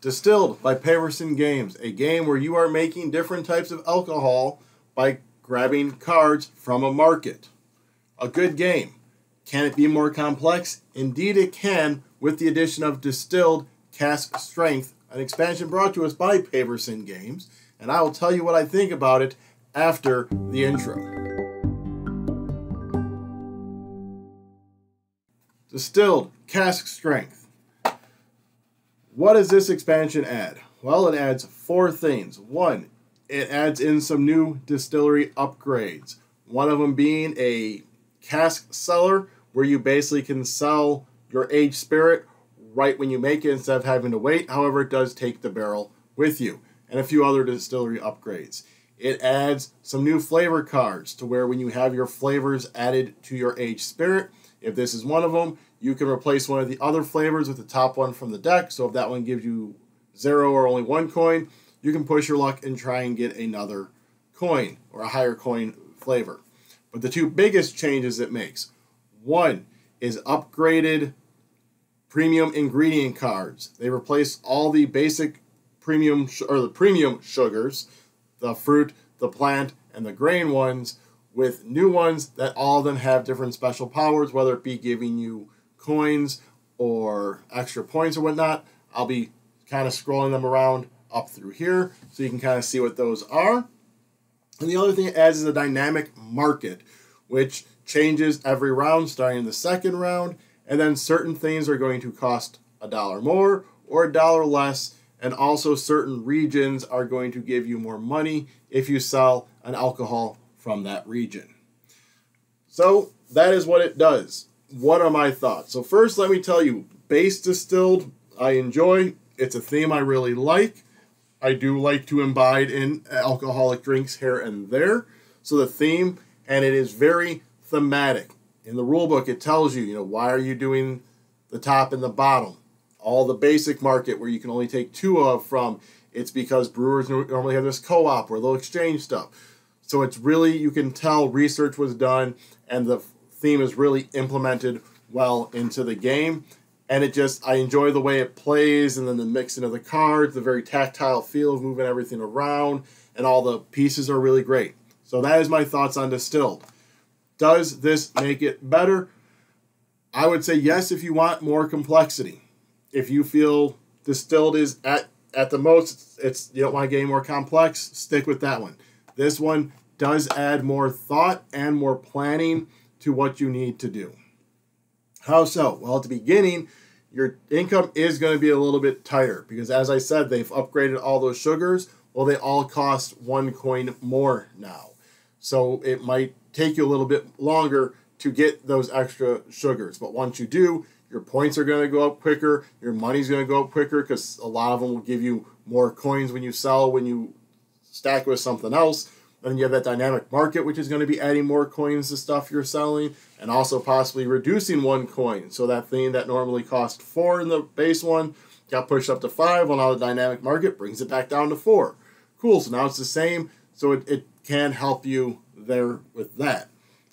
Distilled by Paverson Games, a game where you are making different types of alcohol by grabbing cards from a market. A good game. Can it be more complex? Indeed, it can, with the addition of Distilled Cask Strength, an expansion brought to us by Paverson Games, and I will tell you what I think about it after the intro. Distilled Cask Strength. What does this expansion add? Well, it adds four things. One, it adds in some new distillery upgrades. One of them being a cask cellar where you basically can sell your aged spirit right when you make it instead of having to wait. However, it does take the barrel with you, and a few other distillery upgrades. It adds some new flavor cards to where when you have your flavors added to your aged spirit, if this is one of them, you can replace one of the other flavors with the top one from the deck. So if that one gives you zero or only one coin, you can push your luck and try and get another coin or a higher coin flavor. But the two biggest changes it makes one is upgraded premium ingredient cards. They replace all the basic premium or the premium sugars, the fruit, the plant, and the grain ones with new ones that all of them have different special powers, whether it be giving you coins or extra points or whatnot. I'll be kind of scrolling them around up through here so you can kind of see what those are. And the other thing it adds is a dynamic market, which changes every round starting in the second round, and then certain things are going to cost a dollar more or a dollar less, and also certain regions are going to give you more money if you sell an alcohol from that region. So that is what it does. What are my thoughts? So first, let me tell you, base distilled, I enjoy. It's a theme I really like. I do like to imbibe in alcoholic drinks here and there. So the theme, and it is very thematic. In the rule book, it tells you, you know, why are you doing the top and the bottom? All the basic market where you can only take two of from, it's because brewers normally have this co-op where they'll exchange stuff. So it's really, you can tell research was done and the theme is really implemented well into the game. And it just, I enjoy the way it plays and then the mixing of the cards, the very tactile feel of moving everything around, and all the pieces are really great. So that is my thoughts on Distilled. Does this make it better? I would say yes if you want more complexity. If you feel Distilled is at, at the most, it's you don't want get any more complex, stick with that one. This one does add more thought and more planning to what you need to do. How so? Well, at the beginning, your income is going to be a little bit tighter because, as I said, they've upgraded all those sugars. Well, they all cost one coin more now. So it might take you a little bit longer to get those extra sugars. But once you do, your points are going to go up quicker, your money's going to go up quicker because a lot of them will give you more coins when you sell, when you stack with something else. Then you have that dynamic market, which is going to be adding more coins to stuff you're selling, and also possibly reducing one coin. So that thing that normally cost four in the base one got pushed up to five. Well, now the dynamic market brings it back down to four. Cool. So now it's the same. So it, it can help you there with that.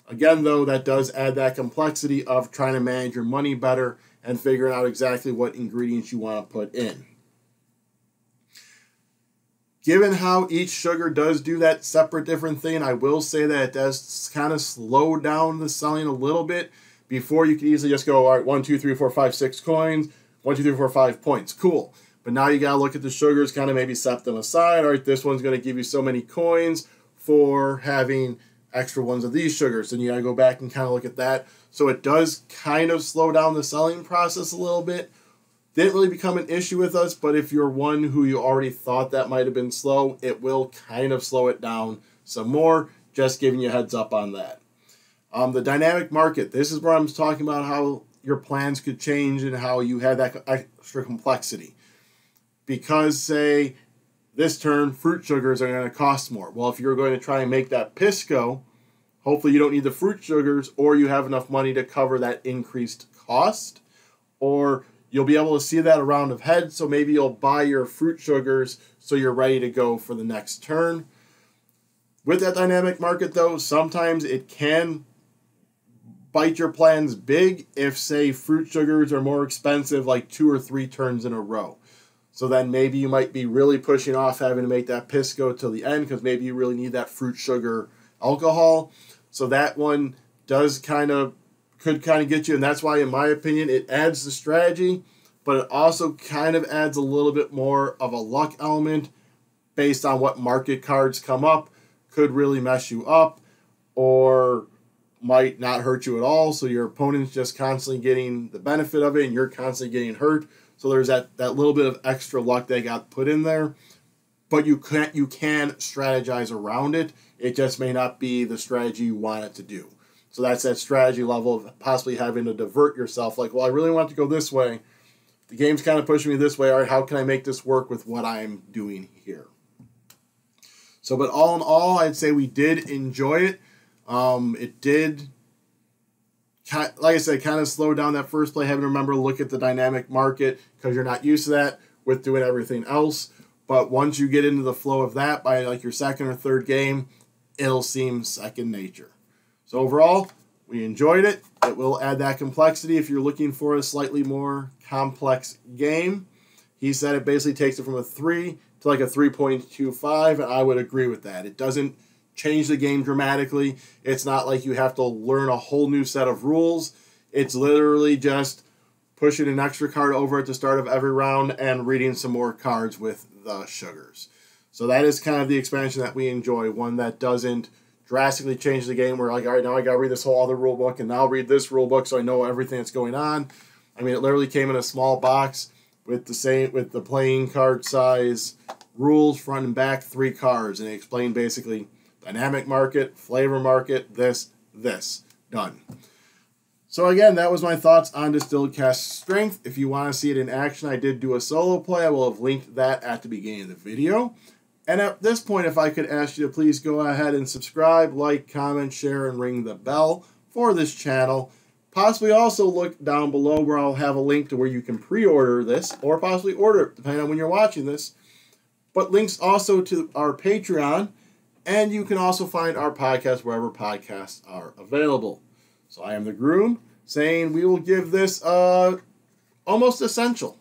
Again, though, that does add that complexity of trying to manage your money better and figuring out exactly what ingredients you want to put in. Given how each sugar does do that separate different thing, I will say that it does kind of slow down the selling a little bit. Before you could easily just go, all right, one, two, three, four, five, six coins, one, two, three, four, five points. Cool. But now you gotta look at the sugars, kind of maybe set them aside. All right, this one's gonna give you so many coins for having extra ones of these sugars. And you gotta go back and kind of look at that. So it does kind of slow down the selling process a little bit didn't really become an issue with us, but if you're one who you already thought that might have been slow, it will kind of slow it down some more. Just giving you heads up on that. Um, the dynamic market. This is where I'm talking about how your plans could change and how you have that extra complexity. Because, say, this turn, fruit sugars are going to cost more. Well, if you're going to try and make that Pisco, hopefully you don't need the fruit sugars or you have enough money to cover that increased cost. Or You'll be able to see that around of head, so maybe you'll buy your fruit sugars so you're ready to go for the next turn. With that dynamic market, though, sometimes it can bite your plans big if, say, fruit sugars are more expensive like two or three turns in a row. So then maybe you might be really pushing off having to make that pisco till the end because maybe you really need that fruit sugar alcohol. So that one does kind of could kind of get you, and that's why, in my opinion, it adds the strategy, but it also kind of adds a little bit more of a luck element based on what market cards come up. Could really mess you up, or might not hurt you at all. So your opponent's just constantly getting the benefit of it, and you're constantly getting hurt. So there's that that little bit of extra luck that got put in there. But you can't you can strategize around it. It just may not be the strategy you want it to do. So that's that strategy level of possibly having to divert yourself. Like, well, I really want to go this way. The game's kind of pushing me this way. All right, how can I make this work with what I'm doing here? So, but all in all, I'd say we did enjoy it. Um, it did, like I said, kind of slow down that first play. Having to remember to look at the dynamic market because you're not used to that with doing everything else. But once you get into the flow of that by like your second or third game, it'll seem second nature. So overall, we enjoyed it. It will add that complexity if you're looking for a slightly more complex game. He said it basically takes it from a 3 to like a 3.25, and I would agree with that. It doesn't change the game dramatically. It's not like you have to learn a whole new set of rules. It's literally just pushing an extra card over at the start of every round and reading some more cards with the sugars. So that is kind of the expansion that we enjoy, one that doesn't drastically change the game. We're like, all right, now I got to read this whole other rule book, and now read this rule book so I know everything that's going on. I mean, it literally came in a small box with the same with the playing card size rules front and back, three cards, and it explained basically dynamic market, flavor market, this, this, done. So again, that was my thoughts on distilled cask strength. If you want to see it in action, I did do a solo play. I will have linked that at the beginning of the video. And at this point, if I could ask you to please go ahead and subscribe, like, comment, share, and ring the bell for this channel. Possibly also look down below where I'll have a link to where you can pre-order this or possibly order it, depending on when you're watching this. But links also to our Patreon, and you can also find our podcast wherever podcasts are available. So I am the groom saying we will give this uh, almost essential.